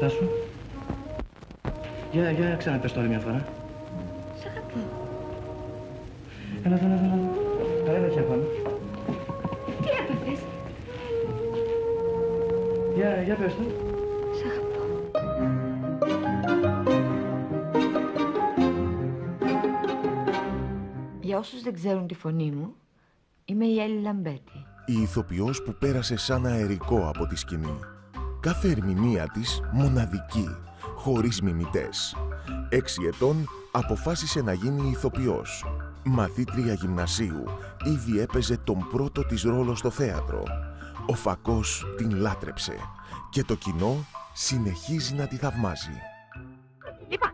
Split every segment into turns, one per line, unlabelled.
Στάσου. Για, για ξαναπες το άλλη μια φορά.
Σ' αγαπώ.
Έλα, έλα, έλα. έλα. Τα λέμε και πάνω.
Τι έπαθες;
Για, για πες το.
Σ' αγαπώ. Για όσους δεν ξέρουν τη φωνή μου, είμαι η Έλλη Λαμπέτη.
Η ηθοποιός που πέρασε σαν αερικό από τη σκηνή. Κάθε ερμηνεία της μοναδική, χωρίς μιμητές. Έξι ετών αποφάσισε να γίνει ηθοποιός. Μαθήτρια γυμνασίου, ήδη έπαιζε τον πρώτο της ρόλο στο θέατρο. Ο Φακός την λάτρεψε και το κοινό συνεχίζει να τη θαυμάζει.
Λοιπόν,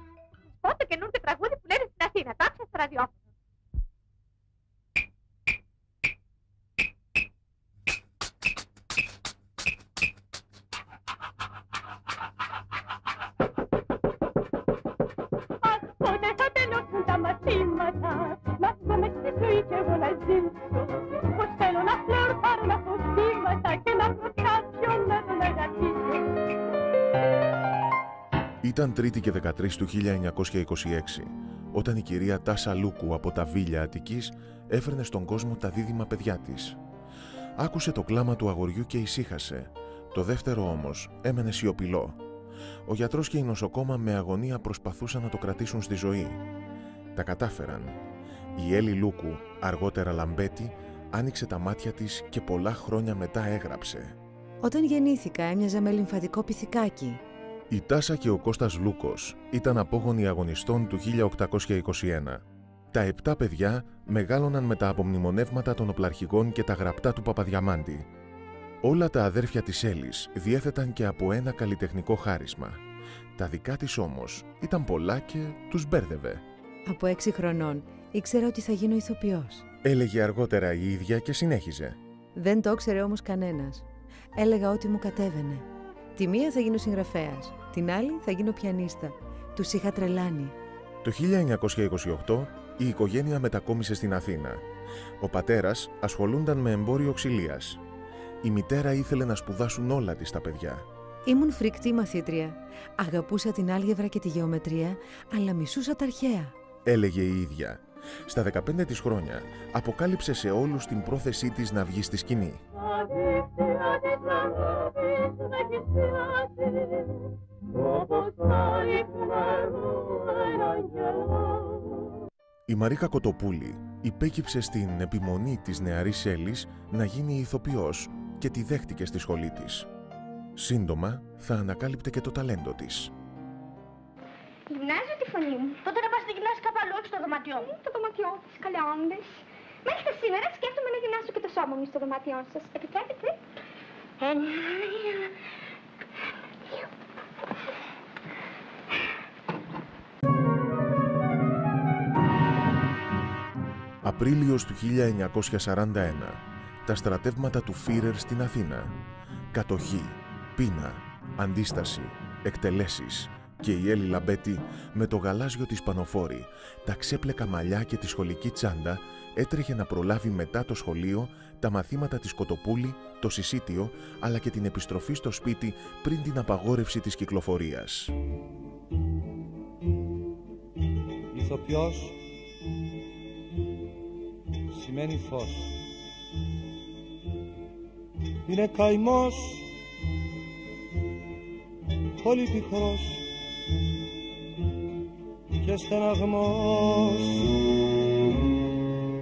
πω το καινούργιο τραγούδι που λένε στην Αθήνα. Το άκουσα στο ραδιόφωνο.
Τελειώσουν τα μαθήματα Να βγούμε στη ζωή κι εγώ να ζήσω Πως θέλω να φλερτάρω, να πω θύματα Και να βρω κάποιον να τον αγαπήσω
Ήταν 3η και 13 του 1926, όταν η κυρία Τάσα Λούκου από τα Βίλια Αττικής έφερνε στον κόσμο τα δίδυμα παιδιά της. Άκουσε το κλάμα του αγοριού και ησύχασε. Το δεύτερο όμως έμενε σιωπηλό. Ο γιατρός και η νοσοκόμα με αγωνία προσπαθούσαν να το κρατήσουν στη ζωή. Τα κατάφεραν. Η Έλλη Λούκου, αργότερα Λαμπέτη, άνοιξε τα μάτια της και πολλά χρόνια μετά έγραψε.
Όταν γεννήθηκα έμοιαζα με λιμφατικό πυθικάκι.
Η Τάσα και ο Κώστας Λούκος ήταν απόγονοι αγωνιστών του 1821. Τα επτά παιδιά μεγάλωναν με τα απομνημονεύματα των οπλαρχηγών και τα γραπτά του Παπαδιαμάντη. Όλα τα αδέρφια της Έλλης διέθεταν και από ένα καλλιτεχνικό χάρισμα. Τα δικά της όμως ήταν πολλά και τους μπέρδευε.
Από έξι χρονών ήξερα ότι θα γίνω ηθοποιός.
Έλεγε αργότερα η ίδια και συνέχιζε.
Δεν το ήξερε όμως κανένας. Έλεγα ότι μου κατέβαινε. Τη μία θα γίνω συγγραφέας, την άλλη θα γίνω πιανίστα. Τους είχα τρελάνει.
Το 1928 η οικογένεια μετακόμισε στην Αθήνα. Ο πατέρας ασχολούνταν με εμπόριο ξυλίας. Η μητέρα ήθελε να σπουδάσουν όλα της τα παιδιά.
Ήμουν φρικτή μαθήτρια. Αγαπούσα την άλγευρα και τη γεωμετρία, αλλά μισούσα τα αρχαία.
Έλεγε η ίδια. Στα 15 της χρόνια αποκάλυψε σε όλους την πρόθεσή της να βγει στη σκηνή.
Αδίστερα της αγάπης να έχει πιάσει Όπως πάλι που έναν καιρό
Η Μαρίκα Κοτοπούλη υπέκυψε στην επιμονή της νεαρής Έλλης να γίνει ηθοποιός και τη δέχτηκε στη σχολή της. Σύντομα θα ανακάλυπτε και το ταλέντο της.
Γυμνάζω τη φωνή μου. Τότε να πας να γυμνάσεις κάπου αλλού, όχι στο δωμάτιό μου. Το δωμάτιό της, καλέ όντες. Μέχρι σήμερα σκέφτομαι να γυμνάσω και το σώμα μου στο δωμάτιό σας. Επιτρέπετε; Ένα, δύο.
Απρίλιος του 1941. Τα στρατεύματα του Φίρερ στην Αθήνα. Κατοχή, πείνα, αντίσταση, εκτελέσεις και η Έλλη Λαμπέτη με το γαλάζιο της πανοφόρη, τα ξέπλεκα μαλλιά και τη σχολική τσάντα έτρεχε να προλάβει μετά το σχολείο τα μαθήματα της Κοτοπούλη, το συσίτιο αλλά και την επιστροφή στο σπίτι πριν την απαγόρευση της κυκλοφορίας.
Ηθοποιός σημαίνει φως. Είναι καημός πολύ πικρός και στεναγμός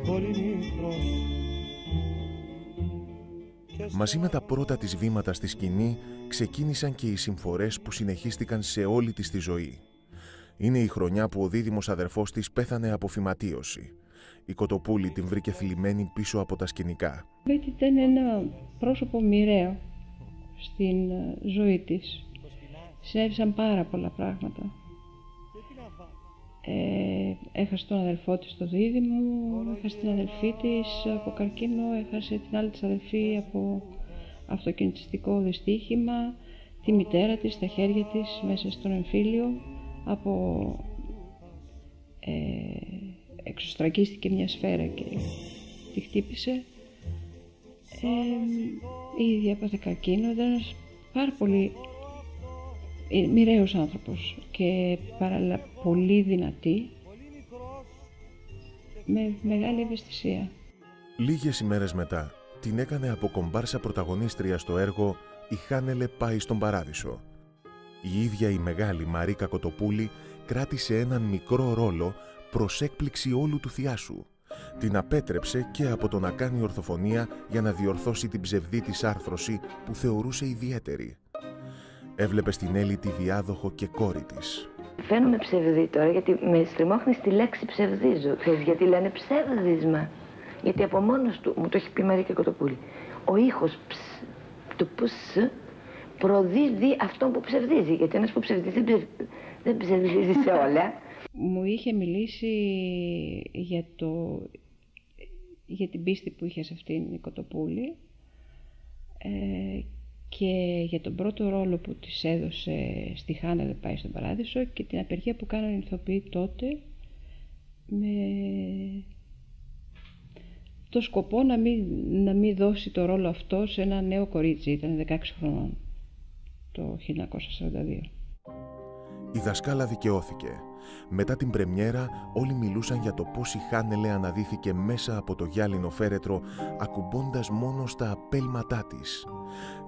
πολύ μικρός. Και
Μαζί με τα πρώτα της βήματα στη σκηνή ξεκίνησαν και οι συμφορές που συνεχίστηκαν σε όλη της τη ζωή. Είναι η χρονιά που ο δίδυμος αδερφός της πέθανε από φυματίωση. Η Κοτοπούλη την βρήκε θλιμμένη πίσω από τα σκηνικά.
Μπέτη ήταν ένα πρόσωπο μοιραίο στην ε, ζωή της. Συνέβησαν πάρα πολλά πράγματα. Ε, έχασε τον αδελφό της στο δίδυμο, έχασε την αδελφή της από καρκίνο, έχασε την άλλη της αδελφή από αυτοκινητιστικό δυστύχημα, τη μητέρα της στα χέρια της μέσα στον εμφύλιο, από ε, εξωστρακίστηκε μια σφαίρα και τη χτύπησε. Ε, η ίδια έπαθε καρκίνο, ήταν ένας πάρα πολύ είναι μοιραίος άνθρωπος και παράλληλα πολύ δυνατή, με μεγάλη ευαισθησία.
Λίγες ημέρες μετά, την έκανε από κομπάρσα πρωταγωνίστρια στο έργο «Η Χάνελε πάει στον Παράδεισο». Η ίδια η μεγάλη Μαρίκα Κοτοπούλη κράτησε έναν μικρό ρόλο προς έκπληξη όλου του θειάσου. Την απέτρεψε και από το να κάνει ορθοφωνία για να διορθώσει την ψευδή της άρθρωση που θεωρούσε ιδιαίτερη. Έβλεπες στην Έλλη τη διάδοχο και κόρη της.
Φαίνομαι ψευδή τώρα γιατί με στριμώχνεις στη λέξη ψευδίζω. Ξέρεις γιατί λένε ψεύδισμα; Γιατί από μόνος του, μου το έχει πει η Μαρίκα Κοτοπούλη, ο ήχος ψ, του πους προδίδει αυτόν που ψευδίζει. Γιατί ένας που ψευδίζει δεν, ψευ... δεν ψευδίζει σε όλα.
Μου είχε μιλήσει για, το, για την πίστη που είχε σε αυτήν η Κοτοπούλη ε, και για τον πρώτο ρόλο που της έδωσε στη Χάνα δεν πάει στον Παράδεισο και την απεργία που κάνανε οι ηθοποιοί τότε με το σκοπό να μην, να μην δώσει το ρόλο αυτό σε ένα νέο κορίτσι, ήταν 16 χρονών το 1942.
Η δασκάλα δικαιώθηκε. Μετά την πρεμιέρα όλοι μιλούσαν για το πώς η Χάνελε αναδύθηκε μέσα από το γυάλινο φέρετρο ακουμπώντας μόνο στα απέλματά της.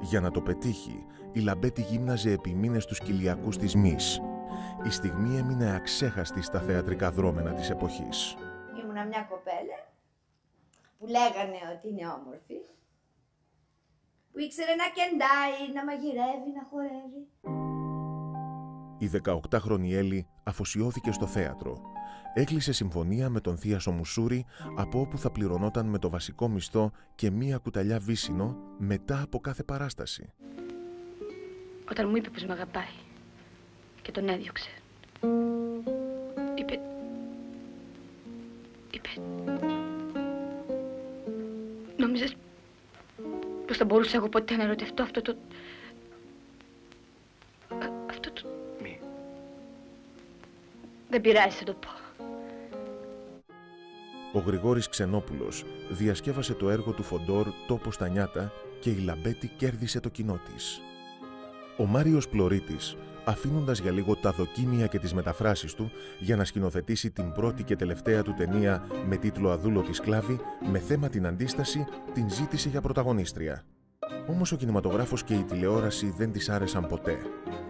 Για να το πετύχει, η Λαμπέτη γύμναζε επί μήνες τους κοιλιακούς της μυς. Η στιγμή έμεινε αξέχαστη στα θεατρικά δρόμενα της εποχής.
Ήμουνα μια κοπέλα που λέγανε ότι είναι όμορφη, που ήξερε να κεντάει, να μαγειρεύει, να χορεύει.
Η 18χρονη Έλλη αφοσιώθηκε στο θέατρο. Έκλεισε συμφωνία με τον Θίασο Μουσούρη από όπου θα πληρωνόταν με το βασικό μισθό και μία κουταλιά βύσινο μετά από κάθε παράσταση.
Όταν μου είπε πως με αγαπάει και τον έδιωξε, είπε... είπε... Νόμιζες πως θα μπορούσα εγώ ποτέ να ερωτευτώ αυτό το... Δεν πειράζει, θα το πω.
Ο Γρηγόρης Ξενόπουλος διασκεύασε το έργο του Φοντόρ «Τόπο στα νιάτα» και η Λαμπέτη κέρδισε το κοινό της. Ο Μάριος Πλωρίτης, αφήνοντας για λίγο τα δοκίμια και τις μεταφράσεις του για να σκηνοθετήσει την πρώτη και τελευταία του ταινία με τίτλο «Αδούλωτη σκλάβη» με θέμα την αντίσταση, την ζήτησε για πρωταγωνίστρια. Όμως ο κινηματογράφος και η τηλεόραση δεν της άρεσαν ποτέ.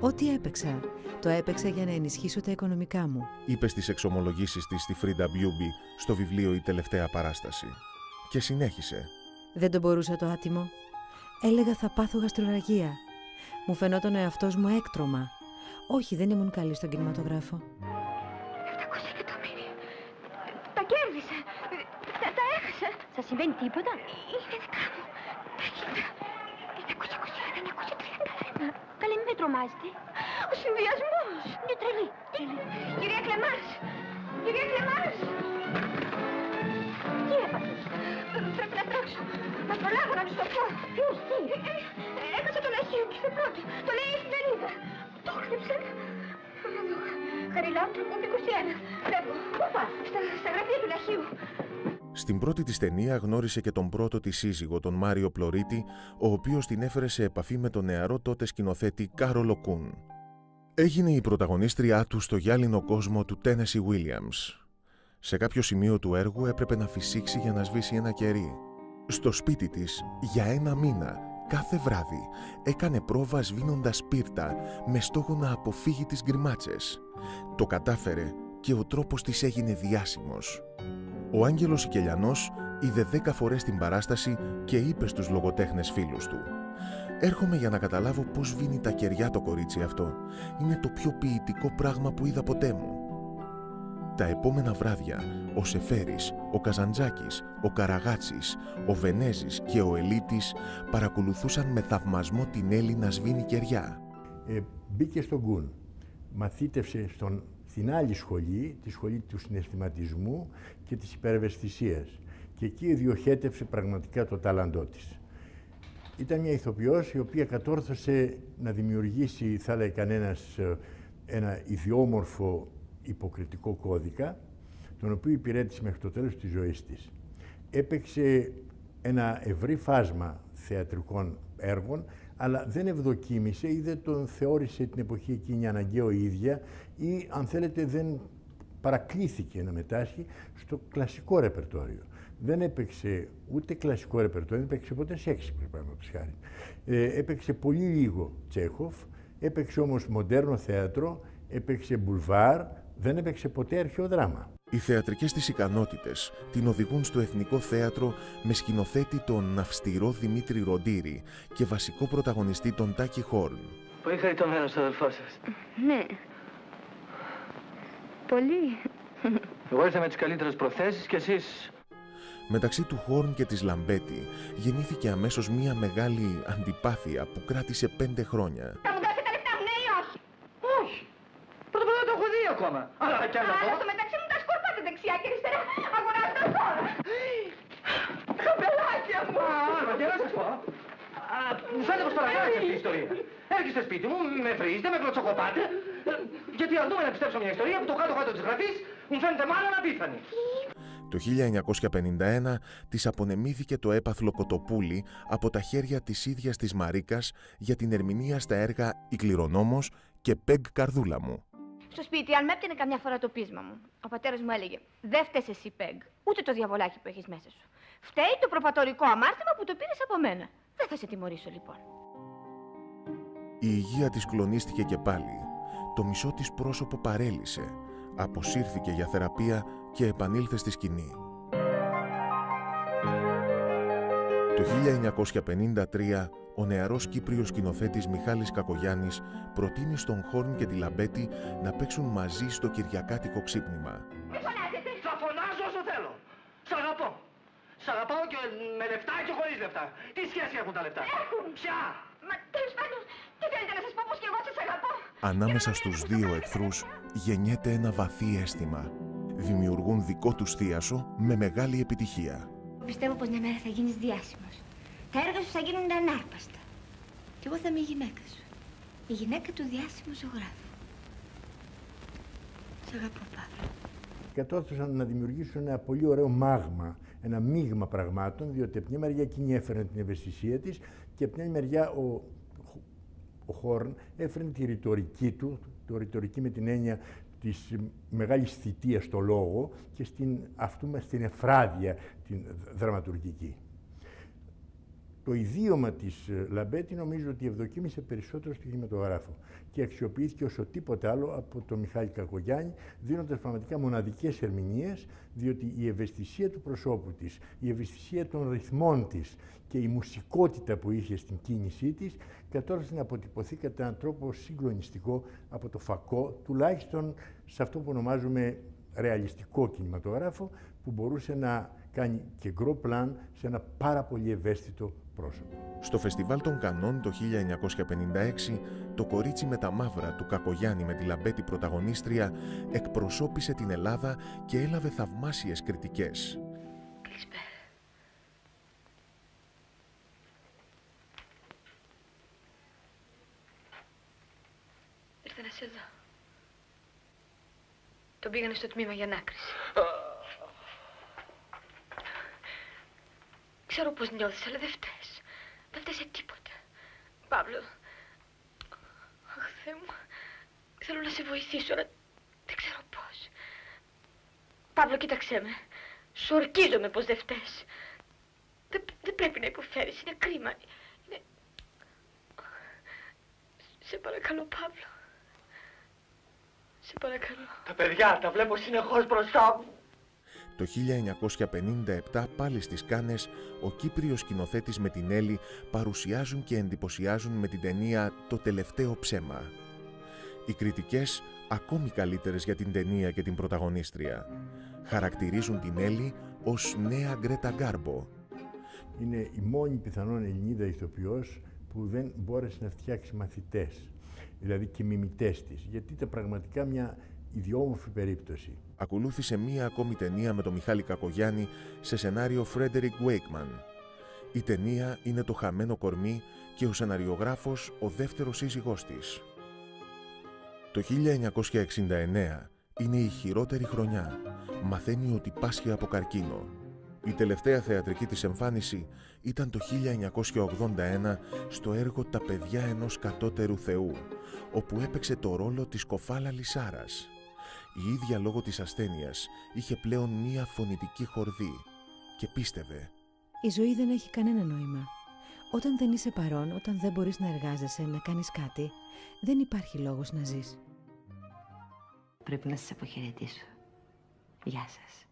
Ό,τι έπαιξα, το έπαιξα για να ενισχύσω τα οικονομικά μου.
είπε στις εξομολογήσεις της στη Φρίντα Μπιούμπι στο βιβλίο «Η τελευταία παράσταση». Και συνέχισε.
Δεν το μπορούσα το άτιμο. Έλεγα θα πάθω γαστροραγία. Μου φαινόταν ο εαυτός μου έκτρωμα. Όχι, δεν ήμουν καλή στον κινηματογράφο.
700 εκατομμύρια. Τα κέρδισε. Τα, τα έχασε. Σα συμβαίνει τίποτα. Είναι δικά μου. Τα κοίτα. 921, 930. Καλή, μην με τρομάζετε. Ο συνδυασμός. Είναι τρελή. τρελή. Κυρία Κλεμάρς. Κυρία Κλεμάρς. Τι έπαθες; Πρέπει να τρέξω. Να προλάβω να τους το πω. Ποιος, τι; Έχασα τον αρχείο και σε πρώτη. Το λέει η εφημερίδα. Το χτύψε. Χαριλάου, 21. Φεύγω. Πού πας; Στα, στα γραφεία του λαχείου.
Στην πρώτη της ταινία γνώρισε και τον πρώτο της σύζυγο, τον Μάριο Πλωρίτη, ο οποίος την έφερε σε επαφή με τον νεαρό τότε σκηνοθέτη Κάρολο Κούν. Έγινε η πρωταγωνίστριά του στο γυάλινο κόσμο του Τένεσι Williams. Σε κάποιο σημείο του έργου έπρεπε να φυσήξει για να σβήσει ένα κερί. Στο σπίτι της, για ένα μήνα, κάθε βράδυ, έκανε πρόβα σβήνοντας σπίρτα με στόχο να αποφύγει τις γκριμάτσες. Το κατάφερε και ο τρόπος της έγινε διάσημος. Ο Άγγελος Σικελιανός είδε δέκα φορές την παράσταση και είπε στους λογοτέχνες φίλους του «Έρχομαι για να καταλάβω πώς βίνει τα κεριά το κορίτσι αυτό. Είναι το πιο ποιητικό πράγμα που είδα ποτέ μου». Τα επόμενα βράδια, ο Σεφέρης, ο Καζαντζάκης, ο Καραγάτσης, ο Βενέζης και ο Ελίτης παρακολουθούσαν με θαυμασμό την Έλλη να σβήνει κεριά.
ε, μπήκε στον Κουν. Μαθήτευσε στον, στην άλλη σχολή, τη σχολή του συναισθηματισμού και της υπερευαισθησίας. Και εκεί διοχέτευσε πραγματικά το τάλαντό της. Ήταν μια ηθοποιός η οποία κατόρθωσε να δημιουργήσει, θα λέει κανένας, ε, ένα ιδιόμορφο υποκριτικό κώδικα, τον οποίο υπηρέτησε μέχρι το τέλος της ζωής της. Έπαιξε ένα ευρύ φάσμα θεατρικών έργων, αλλά δεν ευδοκίμησε ή δεν τον θεώρησε την εποχή εκείνη αναγκαίο η ίδια ή αν θέλετε δεν παρακλήθηκε να μετάσχει στο κλασικό ρεπερτόριο. Δεν έπαιξε ούτε κλασικό ρεπερτόριο, δεν έπαιξε ποτέ Σέξπιρ, παραδείγματος χάρη. Ε, έπαιξε πολύ λίγο Τσέχοφ, έπαιξε όμως μοντέρνο θέατρο, έπαιξε μπουλβάρ, δεν έπαιξε ποτέ αρχαιοδράμα.
Οι θεατρικές της ικανότητες την οδηγούν στο Εθνικό Θέατρο με σκηνοθέτη τον αυστηρό Δημήτρη Ροντήρη και βασικό πρωταγωνιστή τον Τάκη Χόρν.
Πολύ χαριτωμένος ο αδελφός σας;
Ναι. Πολύ.
Εγώ ήρθα με τις καλύτερες προθέσεις και εσείς...
Μεταξύ του Χόρν και της Λαμπέτη γεννήθηκε αμέσως μία μεγάλη αντιπάθεια που κράτησε πέντε χρόνια.
Θα μου δώσετε τα λεφτά μου, ναι ή όχι;
Όχι. Πρώτα πρώτα το έχω δει ακόμα. Αλλά κι αν το
Αλλά
πω...
στο μεταξύ μου τα σκορπάτε δεξιά και αριστερά. Αγοράζετε τώρα. Καπελάκια μου.
Α, και να σας πω. Α, Μου φαίνεται πως παραγράφει αυτή η ιστορία. Έρχεστε σπίτι μου, με βρίζετε, με κλωτσοκοπάτε. Ε, Γιατί αρνούμαι να πιστέψω μια ιστορία που το κάτω-κάτω της γραφής μου φαίνεται μάλλον απίθανη.
Το 1951 της απονεμήθηκε το έπαθλο Κοτοπούλη από τα χέρια της ίδιας της Μαρίκας για την ερμηνεία στα έργα «Η Κληρονόμος» και «Πεγ Καρδούλα μου».
Στο σπίτι, αν με έπτυνε καμιά φορά το πείσμα μου, ο πατέρας μου έλεγε: Δεν φταίει εσύ, Πεγ, ούτε το διαβολάκι που έχεις μέσα σου. Φταίει το προπατορικό αμάρτημα που το πήρες από μένα. Δεν θα σε τιμωρήσω, λοιπόν.
Η υγεία της κλονίστηκε και πάλι. Το μισό της πρόσωπο παρέλυσε. Αποσύρθηκε για θεραπεία και επανήλθε στη σκηνή. Το 1953 ο νεαρός Κύπριος σκηνοθέτης Μιχάλης Κακογιάννης προτείνει στον Χόρν και τη Λαμπέτη να παίξουν μαζί στο Κυριακάτικο ξύπνημα.
Τι φωνάζετε.
Θα φωνάζω όσο θέλω. Σ' αγαπώ. Σ' αγαπάω και με λεφτά και χωρίς λεφτά. Τι σχέση έχουν τα λεφτά.
Έχουν.
Ποια.
Μα τέλος πάντων, τι θέλετε να σας πω πως και εγώ σας αγαπώ.
Ανάμεσα στους δύο εχθρούς γεννιέται ένα βαθύ αίσθημα. Δημιουργούν δικό τους θίασο με μεγάλη επιτυχία.
Πιστεύω πως μια μέρα θα γίνεις διάσημος. Τα έργα σου θα γίνουν ανάρπαστα. Και εγώ θα είμαι η γυναίκα σου. Η γυναίκα του διάσημου ζωγράφου. Σ' αγαπώ, Παύλο.
κατόρθωσαν να δημιουργήσουν ένα πολύ ωραίο μάγμα, ένα μείγμα πραγμάτων, διότι από μια μεριά εκείνη έφερε την ευαισθησία της και από την άλλη μεριά ο, ο Χόρν έφερε τη ρητορική του, το ρητορική με την έννοια της μεγάλης θητείας στο λόγο και στην, αυτού μας την εφράδια την δραματουργική. Το ιδίωμα της ε, Λαμπέτη νομίζω ότι ευδοκίμησε περισσότερο στη κινηματογράφο και αξιοποιήθηκε όσο τίποτε άλλο από τον Μιχάλη Κακογιάννη, δίνοντας πραγματικά μοναδικές ερμηνείες, διότι η ευαισθησία του προσώπου της, η ευαισθησία των ρυθμών της και η μουσικότητα που είχε στην κίνησή της, κατόρθωσε να αποτυπωθεί κατά έναν τρόπο συγκλονιστικό από το φακό, τουλάχιστον σε αυτό που ονομάζουμε ρεαλιστικό κινηματογράφο, που μπορούσε να κάνει και γκρο πλάν σε ένα πάρα πολύ ευαίσθητο πρόσωπο.
Στο Φεστιβάλ των Κανών το 1956, το κορίτσι με τα μαύρα του Κακογιάννη με τη Λαμπέτη πρωταγωνίστρια εκπροσώπησε την Ελλάδα και έλαβε θαυμάσιες κριτικές.
Καλησπέρα. Ήρθα να σε δω. Τον πήγανε στο τμήμα για ανάκριση. Ξέρω πώς νιώθεις, αλλά δεν φταίς. Δεν φταίς σε τίποτα. Παύλο. Αχ, Θεέ μου. Θέλω να σε βοηθήσω, αλλά δεν ξέρω πώς. Παύλο, κοίταξέ με. Σου ορκίζομαι πως δεν φταίς. Δεν, δεν πρέπει να υποφέρεις. Είναι κρίμα. Είναι... Σε παρακαλώ, Παύλο. Σε παρακαλώ.
Τα παιδιά τα βλέπω συνεχώς μπροστά μου.
Το 1957 πάλι στις Κάνες, ο Κύπριος σκηνοθέτης με την Έλλη παρουσιάζουν και εντυπωσιάζουν με την ταινία «Το τελευταίο ψέμα». Οι κριτικές ακόμη καλύτερες για την ταινία και την πρωταγωνίστρια. Χαρακτηρίζουν την Έλλη ως νέα Γκρέτα Γκάρμπο.
Είναι η μόνη πιθανόν Ελληνίδα ηθοποιός που δεν μπόρεσε να φτιάξει μαθητές, δηλαδή και μιμητές της, γιατί ήταν πραγματικά μια ιδιόμορφη περίπτωση.
Ακολούθησε μία ακόμη ταινία με τον Μιχάλη Κακογιάννη σε σενάριο Φρέντερικ Wakeman. Η ταινία είναι το χαμένο κορμί και ο σεναριογράφος ο δεύτερος σύζυγός της. Το 1969 είναι η χειρότερη χρονιά. Μαθαίνει ότι πάσχει από καρκίνο. Η τελευταία θεατρική της εμφάνιση ήταν το 1981 στο έργο «Τα παιδιά ενός κατώτερου θεού», όπου έπαιξε το ρόλο της Κοφάλα Λισάρας. Η ίδια λόγω της ασθένειας είχε πλέον μία φωνητική χορδή και πίστευε
Η ζωή δεν έχει κανένα νόημα. Όταν δεν είσαι παρόν, όταν δεν μπορείς να εργάζεσαι, να κάνεις κάτι, δεν υπάρχει λόγος να ζεις.
Πρέπει να σας αποχαιρετήσω. Γεια σας.